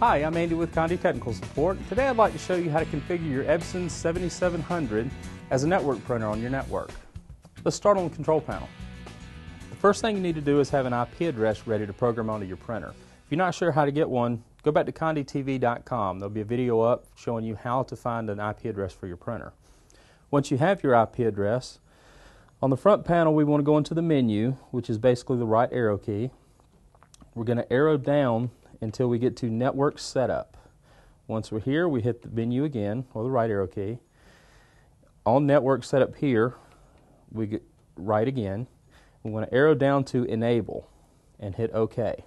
Hi, I'm Andy with Conde Technical Support. Today I'd like to show you how to configure your Epson 7700 as a network printer on your network. Let's start on the control panel. The first thing you need to do is have an IP address ready to program onto your printer. If you're not sure how to get one, go back to condetv.com. There'll be a video up showing you how to find an IP address for your printer. Once you have your IP address, on the front panel we want to go into the menu, which is basically the right arrow key. We're going to arrow down until we get to Network Setup. Once we're here, we hit the menu again, or the right arrow key. On Network Setup here, we get right again. We want to arrow down to Enable and hit OK.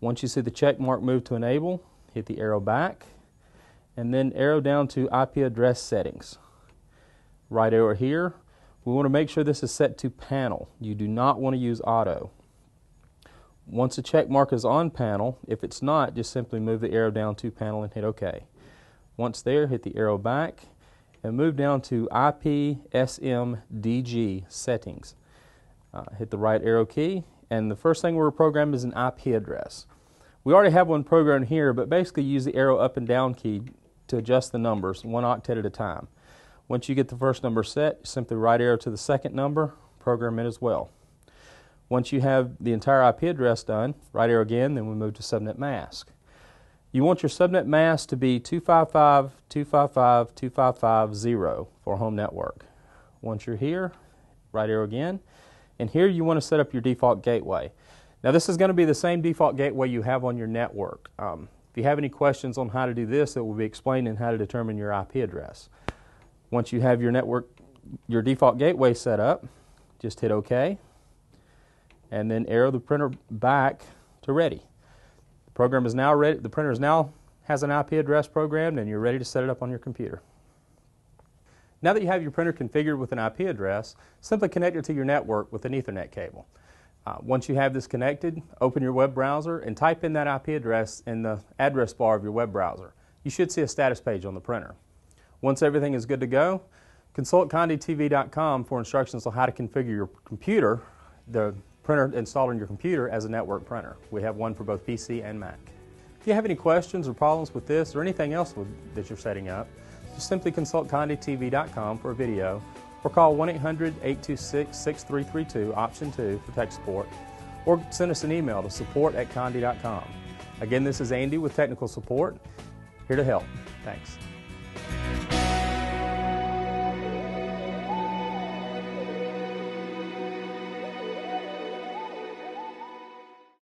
Once you see the check mark move to Enable, hit the arrow back, and then arrow down to IP address settings. Right arrow here, we want to make sure this is set to panel. You do not want to use auto. Once the check mark is on panel, if it's not, just simply move the arrow down to panel and hit OK. Once there, hit the arrow back and move down to IPSMDG settings. Uh, hit the right arrow key, and the first thing we're programming is an IP address. We already have one programmed here, but basically use the arrow up and down key to adjust the numbers one octet at a time. Once you get the first number set, simply right arrow to the second number, program it as well. Once you have the entire IP address done, right arrow again, then we move to subnet mask. You want your subnet mask to be 255.255.255.0 for home network. Once you're here, right arrow again, and here you want to set up your default gateway. Now this is going to be the same default gateway you have on your network. Um, if you have any questions on how to do this, it will be explained in how to determine your IP address. Once you have your network, your default gateway set up, just hit OK and then arrow the printer back to ready. The program is now ready, the printer is now has an IP address programmed and you're ready to set it up on your computer. Now that you have your printer configured with an IP address, simply connect it to your network with an Ethernet cable. Uh, once you have this connected, open your web browser and type in that IP address in the address bar of your web browser. You should see a status page on the printer. Once everything is good to go, consult condetv.com for instructions on how to configure your computer, the printer installed on your computer as a network printer. We have one for both PC and Mac. If you have any questions or problems with this or anything else that you're setting up, just simply consult condetv.com for a video or call 1-800-826-6332 option 2 for tech support or send us an email to support at conde.com. Again, this is Andy with technical support, here to help. Thanks.